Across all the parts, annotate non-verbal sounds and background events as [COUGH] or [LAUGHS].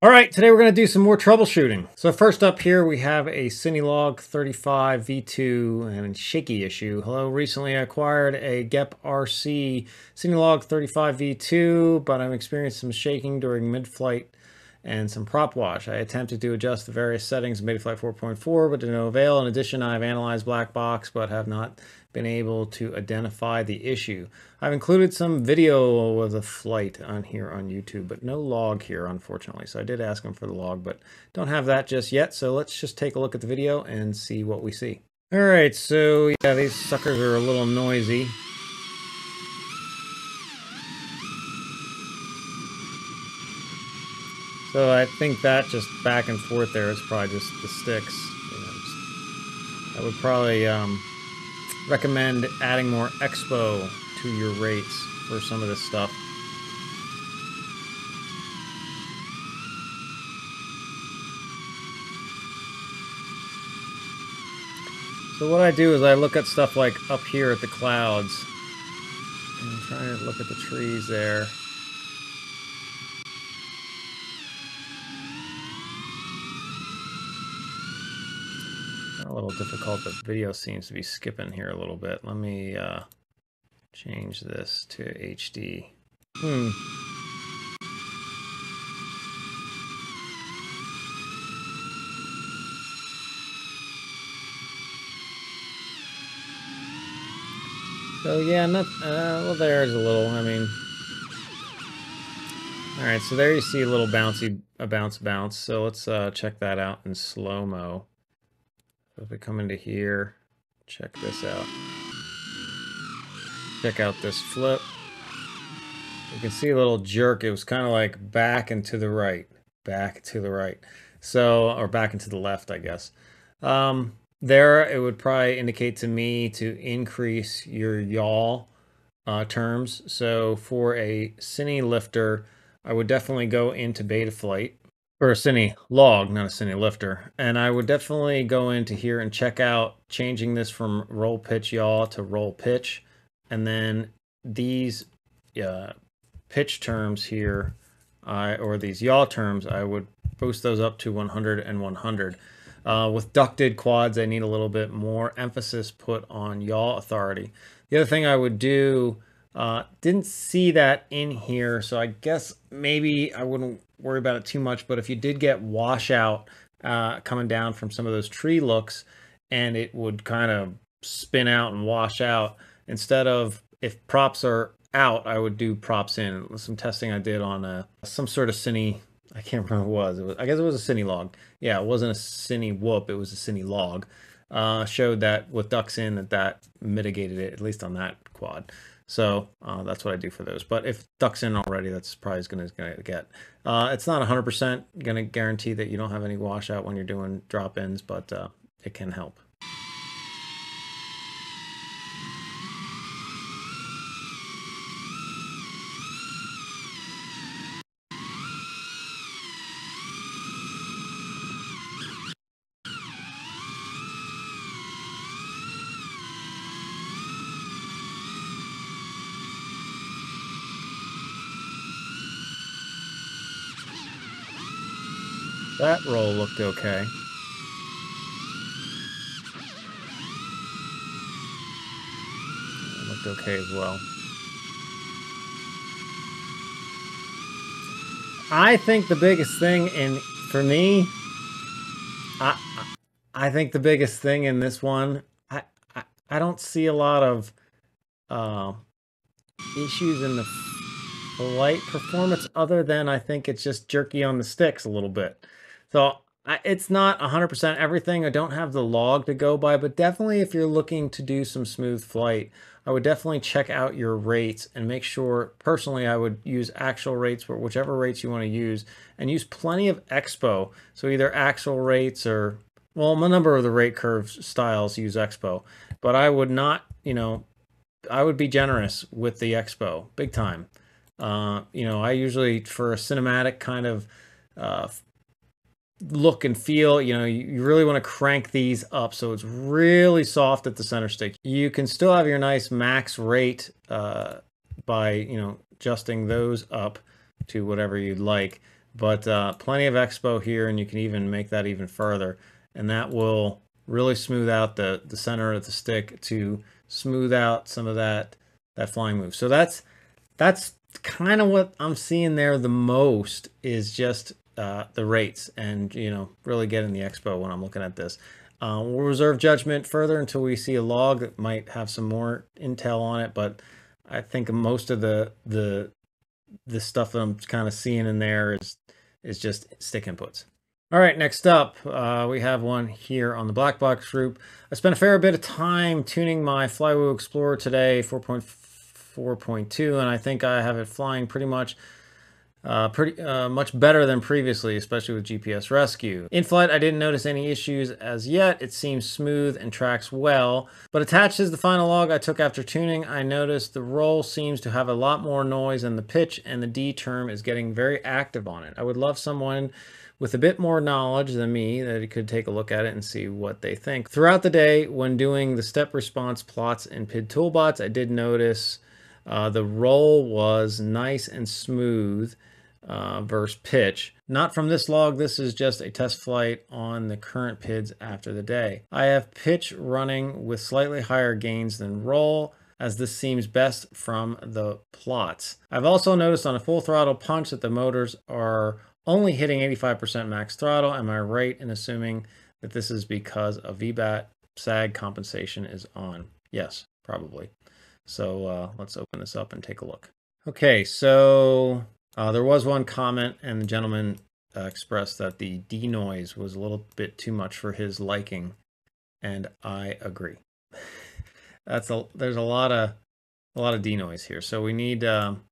All right, today we're going to do some more troubleshooting. So first up here, we have a Cinelog 35 V2 and shaky issue. Hello, recently I acquired a GEP RC Cinelog 35 V2, but I'm experiencing some shaking during mid-flight and some prop wash. I attempted to adjust the various settings in Betaflight 4.4, but to no avail. In addition, I've analyzed black box, but have not been able to identify the issue. I've included some video of the flight on here on YouTube, but no log here, unfortunately. So I did ask them for the log, but don't have that just yet. So let's just take a look at the video and see what we see. All right, so yeah, these suckers are a little noisy. So I think that just back and forth there is probably just the sticks. You know, just, I would probably um, recommend adding more expo to your rates for some of this stuff. So what I do is I look at stuff like up here at the clouds. And I'm trying to look at the trees there. Little difficult. The video seems to be skipping here a little bit. Let me uh, change this to HD. Hmm. So yeah, not, uh, well there's a little, I mean, all right, so there you see a little bouncy, a bounce bounce. So let's uh, check that out in slow-mo. So if we come into here, check this out. Check out this flip. You can see a little jerk. It was kind of like back and to the right, back to the right. So, or back and to the left, I guess. Um, there, it would probably indicate to me to increase your yaw uh, terms. So for a cine lifter, I would definitely go into Betaflight or a cine log, not a cine lifter. And I would definitely go into here and check out changing this from roll pitch yaw to roll pitch. And then these uh, pitch terms here, I, or these yaw terms, I would boost those up to 100 and 100. Uh, with ducted quads, I need a little bit more emphasis put on yaw authority. The other thing I would do, uh, didn't see that in here, so I guess maybe I wouldn't worry about it too much. But if you did get washout uh, coming down from some of those tree looks and it would kind of spin out and wash out, instead of if props are out, I would do props in. Some testing I did on a, some sort of cine. I can't [LAUGHS] remember what it was. It was. I guess it was a cine log. Yeah, it wasn't a cine whoop. It was a cine log. Uh, showed that with ducks in that that mitigated it at least on that quad. So uh, that's what I do for those. But if duck's in already, that's probably going to get. Uh, it's not 100% going to guarantee that you don't have any washout when you're doing drop-ins, but uh, it can help. That roll looked okay. It looked okay as well. I think the biggest thing in for me, I I think the biggest thing in this one, I I, I don't see a lot of uh, issues in the light performance other than I think it's just jerky on the sticks a little bit. So I, it's not 100% everything. I don't have the log to go by, but definitely if you're looking to do some smooth flight, I would definitely check out your rates and make sure, personally, I would use actual rates for whichever rates you want to use and use plenty of expo. So either actual rates or, well, a number of the rate curve styles use expo, but I would not, you know, I would be generous with the expo, big time. Uh, you know, I usually, for a cinematic kind of uh, look and feel, you know, you really want to crank these up so it's really soft at the center stick. You can still have your nice max rate uh, by, you know, adjusting those up to whatever you'd like. but uh, plenty of expo here, and you can even make that even further. And that will really smooth out the, the center of the stick to smooth out some of that, that flying move. So that's, that's kind of what I'm seeing there the most is just uh, the rates and, you know, really getting the expo when I'm looking at this. Uh, we'll reserve judgment further until we see a log that might have some more intel on it, but I think most of the the the stuff that I'm kind of seeing in there is is just stick inputs. All right, next up, uh, we have one here on the black box group. I spent a fair bit of time tuning my Flywoo Explorer today, 4.4.2, and I think I have it flying pretty much uh, pretty uh, much better than previously, especially with GPS Rescue. In flight, I didn't notice any issues as yet. It seems smooth and tracks well, but attached is the final log I took after tuning. I noticed the roll seems to have a lot more noise and the pitch and the D term is getting very active on it. I would love someone with a bit more knowledge than me that could take a look at it and see what they think. Throughout the day, when doing the step response plots in PID Toolbox, I did notice uh, the roll was nice and smooth uh, versus pitch. Not from this log, this is just a test flight on the current PIDs after the day. I have pitch running with slightly higher gains than roll as this seems best from the plots. I've also noticed on a full throttle punch that the motors are only hitting 85% max throttle. Am I right in assuming that this is because a VBAT sag compensation is on? Yes, probably. So uh, let's open this up and take a look. Okay, so uh, there was one comment, and the gentleman uh, expressed that the D noise was a little bit too much for his liking, and I agree. [LAUGHS] That's a there's a lot of a lot of D noise here, so we need um,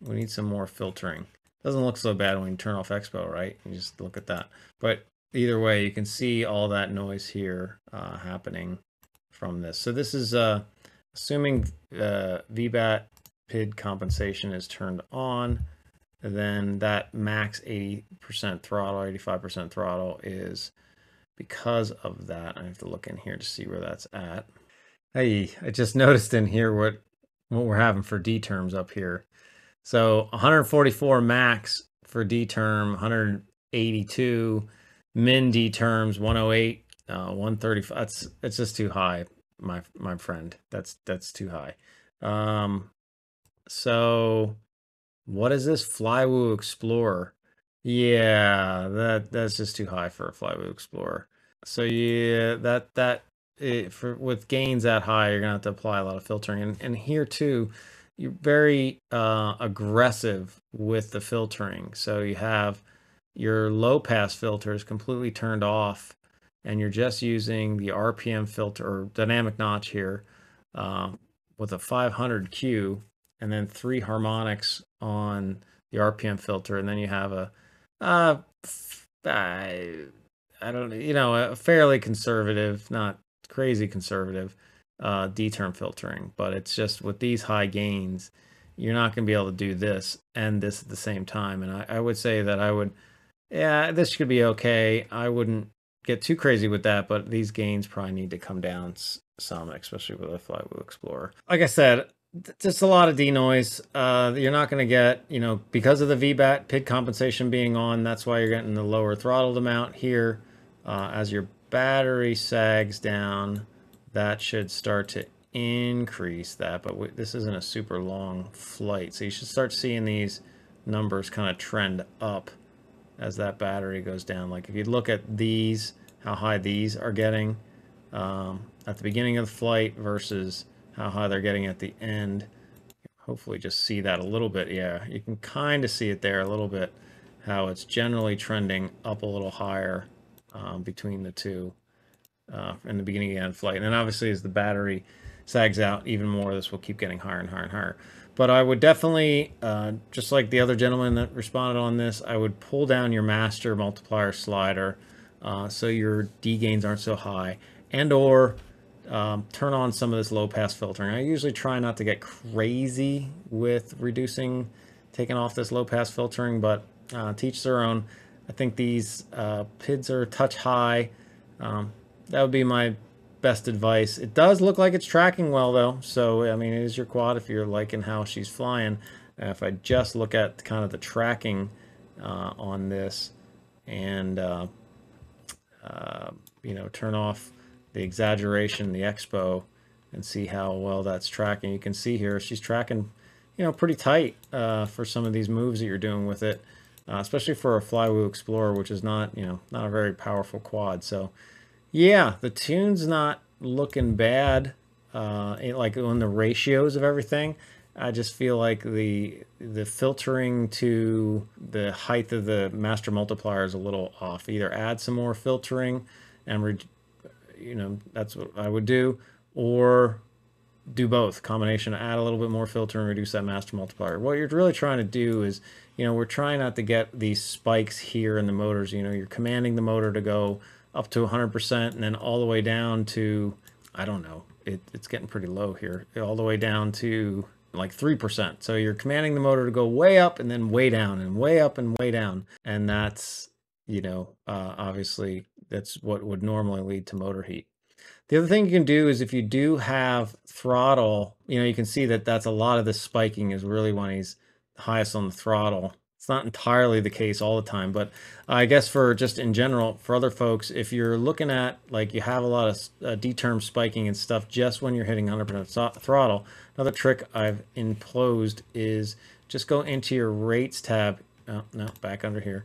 we need some more filtering. Doesn't look so bad when you turn off Expo, right? You just look at that. But either way, you can see all that noise here uh, happening from this. So this is uh, assuming uh, VBAT PID compensation is turned on, then that max 80% throttle, 85% throttle is because of that. I have to look in here to see where that's at. Hey, I just [LAUGHS] noticed in here what what we're having for D terms up here. So 144 max for D term, 182 min D terms, 108, uh, 135. That's it's just too high, my my friend. That's that's too high. Um, so what is this Flywoo Explorer? Yeah, that that's just too high for a Flywoo Explorer. So yeah, that that it, for with gains that high, you're gonna have to apply a lot of filtering. And and here too, you're very uh, aggressive with the filtering. So you have your low pass filters completely turned off, and you're just using the RPM filter or dynamic notch here uh, with a 500 Q and then three harmonics on the RPM filter, and then you have a, uh, I, I don't, you know, a fairly conservative, not crazy conservative, uh, D term filtering. But it's just with these high gains, you're not going to be able to do this and this at the same time. And I, I would say that I would, yeah, this could be okay. I wouldn't get too crazy with that, but these gains probably need to come down some, especially with a Flywoo Explorer. Like I said, just a lot of D noise. Uh, you're not going to get, you know, because of the VBAT PID compensation being on, that's why you're getting the lower throttled amount here. Uh, as your battery sags down, that should start to increase that, but we, this isn't a super long flight. So you should start seeing these numbers kind of trend up as that battery goes down. Like if you look at these, how high these are getting um, at the beginning of the flight versus how high they're getting at the end. Hopefully just see that a little bit. Yeah, you can kind of see it there a little bit, how it's generally trending up a little higher um, between the two uh, in the beginning and end flight. And then obviously as the battery sags out even more, this will keep getting higher and higher and higher. But I would definitely, uh, just like the other gentleman that responded on this, I would pull down your master multiplier slider uh, so your D gains aren't so high and or um, turn on some of this low pass filtering. I usually try not to get crazy with reducing, taking off this low pass filtering, but uh, teach their own. I think these uh, PIDs are touch high. Um, that would be my best advice. It does look like it's tracking well though. So, I mean, it is your quad if you're liking how she's flying. Uh, if I just look at kind of the tracking uh, on this and, uh, uh, you know, turn off the exaggeration, the expo, and see how well that's tracking. You can see here she's tracking, you know, pretty tight uh, for some of these moves that you're doing with it, uh, especially for a Flywoo Explorer, which is not, you know, not a very powerful quad. So, yeah, the tune's not looking bad. Uh, like on the ratios of everything, I just feel like the the filtering to the height of the master multiplier is a little off. Either add some more filtering, and you know that's what I would do, or do both combination add a little bit more filter and reduce that master multiplier. What you're really trying to do is you know we're trying not to get these spikes here in the motors. You know you're commanding the motor to go up to 100% and then all the way down to i don't know it, it's getting pretty low here all the way down to like 3% so you're commanding the motor to go way up and then way down and way up and way down. And that's you know uh, obviously that's what would normally lead to motor heat the other thing you can do is if you do have throttle, you know, you can see that that's a lot of the spiking is really when he's highest on the throttle. It's not entirely the case all the time, but I guess for just in general, for other folks, if you're looking at like you have a lot of uh, D-term spiking and stuff just when you're hitting 100% throttle, another trick I've imposed is just go into your rates tab. Oh, no, back under here.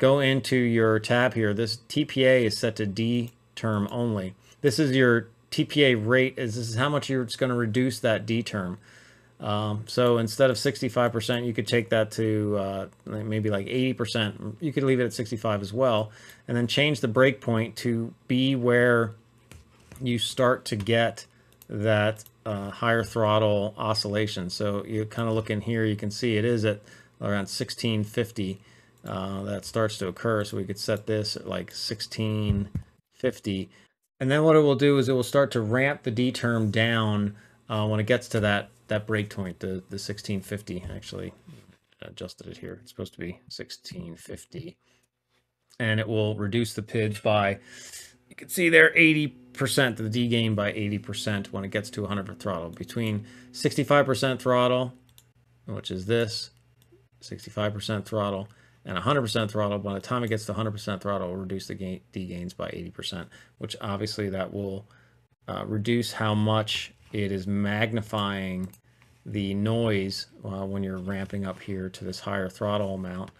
Go into your tab here. This TPA is set to D term only this is your TPA rate. Is this is how much you're going to reduce that D term. Um, so instead of 65%, you could take that to uh, maybe like 80%. You could leave it at 65 as well, and then change the breakpoint to be where you start to get that uh, higher throttle oscillation. So you kind of look in here, you can see it is at around 1650 uh, that starts to occur. So we could set this at like 1650. And then what it will do is it will start to ramp the D term down uh, when it gets to that that break point, the, the 1650. Actually, adjusted it here. It's supposed to be 1650. And it will reduce the PIDs by, you can see there, 80%, the D gain by 80% when it gets to 100 throttle. Between 65% throttle, which is this, 65% throttle, and 100% throttle. By the time it gets to 100% throttle, will reduce the gain, D gains by 80%, which obviously that will uh, reduce how much it is magnifying the noise uh, when you're ramping up here to this higher throttle amount.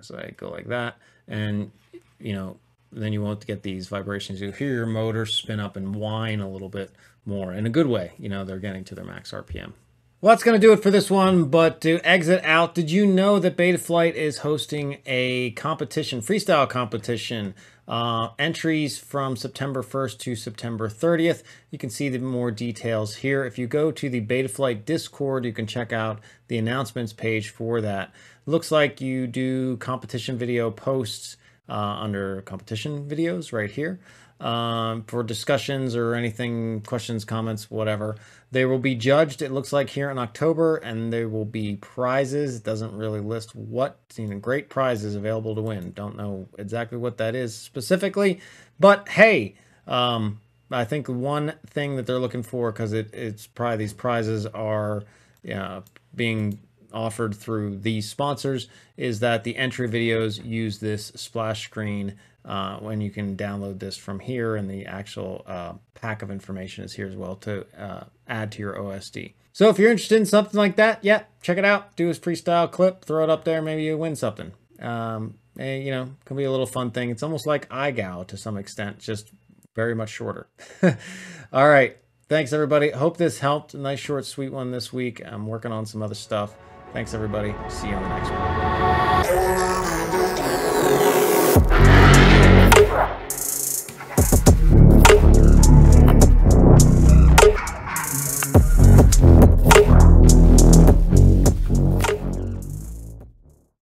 So I go like that, and you know, then you won't get these vibrations. You'll hear your motor spin up and whine a little bit more in a good way. You know, they're getting to their max RPM. Well, that's going to do it for this one. But to exit out, did you know that Betaflight is hosting a competition, freestyle competition? Uh, entries from September 1st to September 30th. You can see the more details here. If you go to the Betaflight Discord, you can check out the announcements page for that. Looks like you do competition video posts uh, under competition videos right here um, for discussions or anything, questions, comments, whatever. They will be judged, it looks like, here in October, and there will be prizes. It doesn't really list what, you know, great prizes available to win. Don't know exactly what that is specifically, but hey, um, I think one thing that they're looking for, because it, it's probably these prizes are yeah, being offered through these sponsors, is that the entry videos use this splash screen uh, when you can download this from here and the actual uh, pack of information is here as well to uh, add to your OSD. So if you're interested in something like that, yeah, check it out. Do a freestyle clip, throw it up there, maybe you win something. Um, and, you know, can be a little fun thing. It's almost like IGOW to some extent, just very much shorter. [LAUGHS] All right. Thanks, everybody. Hope this helped. A nice, short, sweet one this week. I'm working on some other stuff. Thanks, everybody. See you on the next one.